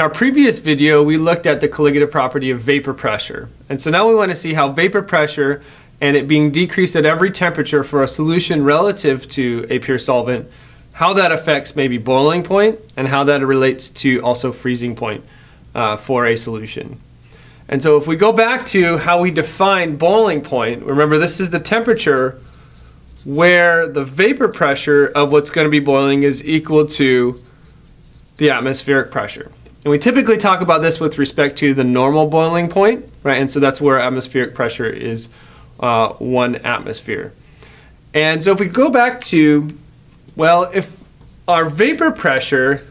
In our previous video, we looked at the colligative property of vapor pressure. And so now we want to see how vapor pressure and it being decreased at every temperature for a solution relative to a pure solvent, how that affects maybe boiling point and how that relates to also freezing point uh, for a solution. And so if we go back to how we define boiling point, remember this is the temperature where the vapor pressure of what's going to be boiling is equal to the atmospheric pressure. And we typically talk about this with respect to the normal boiling point, right? And so that's where atmospheric pressure is uh, one atmosphere. And so if we go back to, well, if our vapor pressure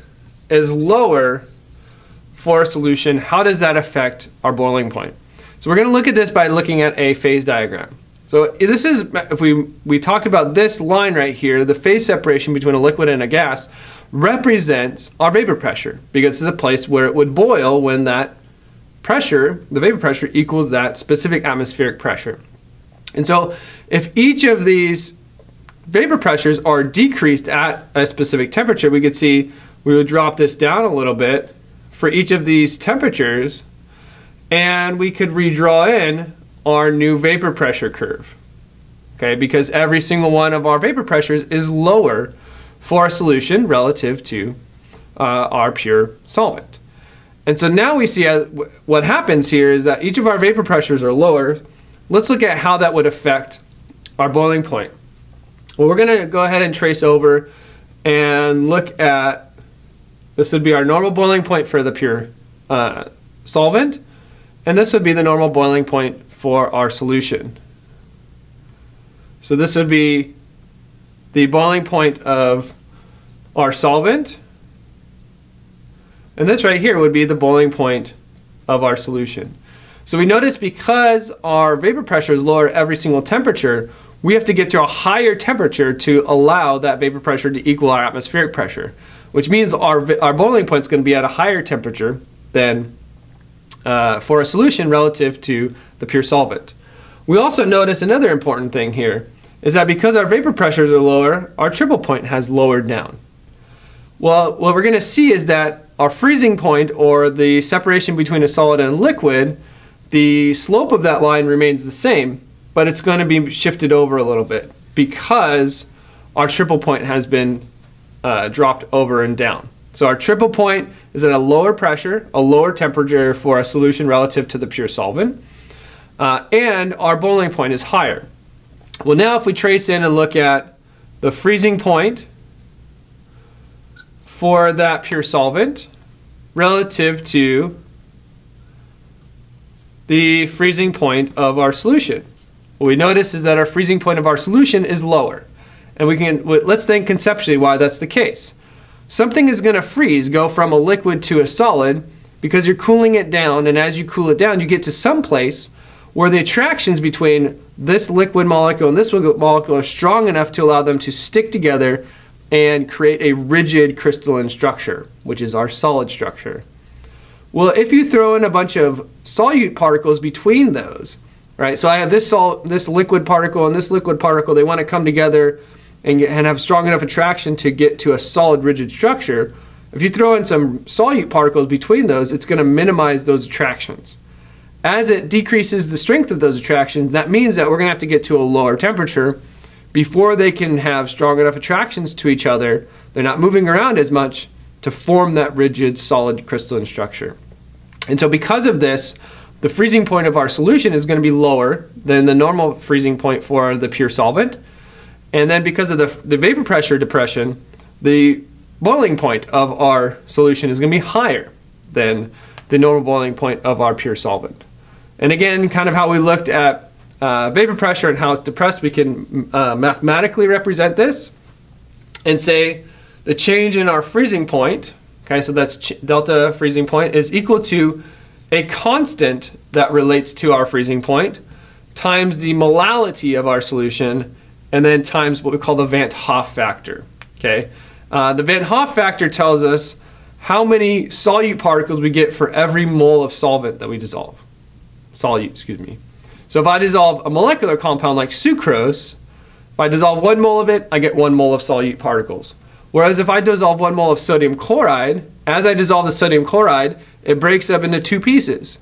is lower for a solution, how does that affect our boiling point? So we're going to look at this by looking at a phase diagram. So this is, if we, we talked about this line right here, the phase separation between a liquid and a gas represents our vapor pressure because it's a place where it would boil when that pressure, the vapor pressure equals that specific atmospheric pressure. And so if each of these vapor pressures are decreased at a specific temperature, we could see we would drop this down a little bit for each of these temperatures and we could redraw in our new vapor pressure curve. Okay, because every single one of our vapor pressures is lower for our solution relative to uh, our pure solvent. And so now we see uh, what happens here is that each of our vapor pressures are lower, Let's look at how that would affect our boiling point. Well, we're going to go ahead and trace over and look at, this would be our normal boiling point for the pure uh, solvent, and this would be the normal boiling point for our solution. So this would be the boiling point of our solvent, and this right here would be the boiling point of our solution. So we notice because our vapor pressure is lower every single temperature, we have to get to a higher temperature to allow that vapor pressure to equal our atmospheric pressure, which means our, our boiling point is going to be at a higher temperature than uh, for a solution relative to the pure solvent. We also notice another important thing here is that because our vapor pressures are lower, our triple point has lowered down. Well, what we're going to see is that our freezing point, or the separation between a solid and a liquid, the slope of that line remains the same, but it's going to be shifted over a little bit because our triple point has been uh, dropped over and down. So our triple point is at a lower pressure, a lower temperature for a solution relative to the pure solvent, uh, and our boiling point is higher. Well, now if we trace in and look at the freezing point for that pure solvent relative to the freezing point of our solution. What we notice is that our freezing point of our solution is lower. And we can, let's think conceptually why that's the case. Something is going to freeze, go from a liquid to a solid, because you're cooling it down, and as you cool it down, you get to some place where the attractions between this liquid molecule and this liquid molecule are strong enough to allow them to stick together and create a rigid crystalline structure, which is our solid structure. Well, if you throw in a bunch of solute particles between those, right? So I have this salt, this liquid particle and this liquid particle, they want to come together and, get, and have strong enough attraction to get to a solid rigid structure. If you throw in some solute particles between those, it's going to minimize those attractions. As it decreases the strength of those attractions, that means that we're going to have to get to a lower temperature before they can have strong enough attractions to each other. They're not moving around as much to form that rigid, solid crystalline structure. And so because of this, the freezing point of our solution is going to be lower than the normal freezing point for the pure solvent. And then because of the, the vapor pressure depression, the boiling point of our solution is going to be higher than the normal boiling point of our pure solvent. And again, kind of how we looked at uh, vapor pressure and how it's depressed, we can uh, mathematically represent this and say the change in our freezing point, okay, so that's delta freezing point, is equal to a constant that relates to our freezing point times the molality of our solution and then times what we call the Van't Hoff factor. Okay, uh, the Van't Hoff factor tells us how many solute particles we get for every mole of solvent that we dissolve. Solute, excuse me. So if I dissolve a molecular compound like sucrose, if I dissolve one mole of it, I get one mole of solute particles. Whereas if I dissolve one mole of sodium chloride, as I dissolve the sodium chloride, it breaks up into two pieces.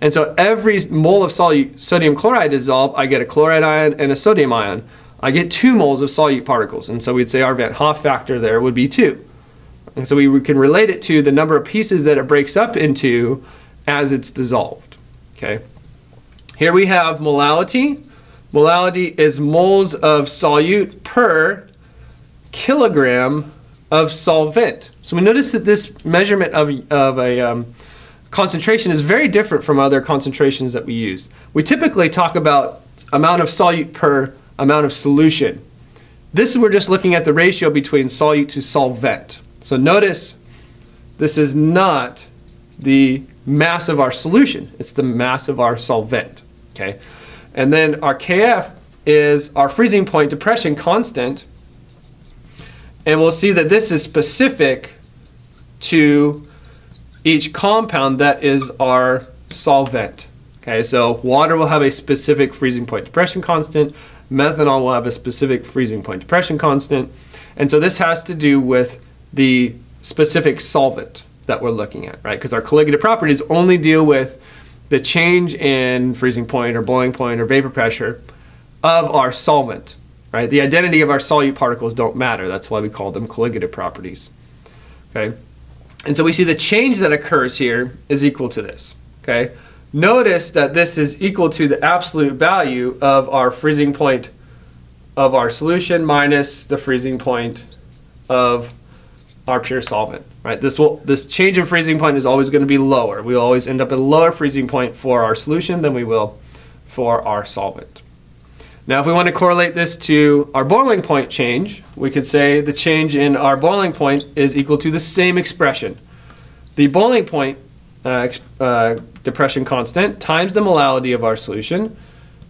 And so every mole of solute sodium chloride dissolved, I get a chloride ion and a sodium ion. I get two moles of solute particles. And so we'd say our Van Hoff factor there would be two. And so we can relate it to the number of pieces that it breaks up into as it's dissolved. Okay. Here we have molality. Molality is moles of solute per kilogram of solvent. So we notice that this measurement of, of a um, concentration is very different from other concentrations that we use. We typically talk about amount of solute per amount of solution. This we're just looking at the ratio between solute to solvent. So notice this is not the mass of our solution, it's the mass of our solvent. Okay? And then our KF is our freezing point depression constant. And we'll see that this is specific to each compound that is our solvent. Okay, so water will have a specific freezing point depression constant, methanol will have a specific freezing point depression constant, and so this has to do with the specific solvent that we're looking at, right? Because our colligative properties only deal with the change in freezing point or boiling point or vapor pressure of our solvent, right? The identity of our solute particles don't matter. That's why we call them colligative properties, okay? And so we see the change that occurs here is equal to this, okay? Notice that this is equal to the absolute value of our freezing point of our solution minus the freezing point of our pure solvent, right? This will this change in freezing point is always going to be lower. We will always end up at a lower freezing point for our solution than we will for our solvent. Now, if we want to correlate this to our boiling point change, we could say the change in our boiling point is equal to the same expression. The boiling point uh, uh, depression constant times the molality of our solution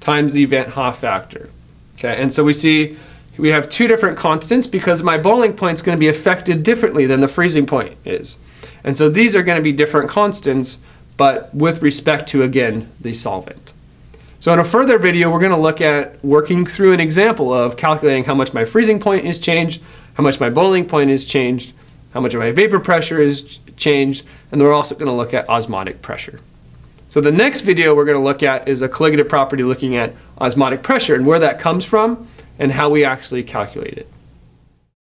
times the Van Hoff factor. Okay, and so we see we have two different constants because my boiling point is going to be affected differently than the freezing point is. And so these are going to be different constants, but with respect to, again, the solvent. So in a further video, we're going to look at working through an example of calculating how much my freezing point is changed, how much my boiling point is changed, how much of my vapor pressure is changed, and we're also going to look at osmotic pressure. So the next video we're going to look at is a colligative property looking at osmotic pressure and where that comes from and how we actually calculate it.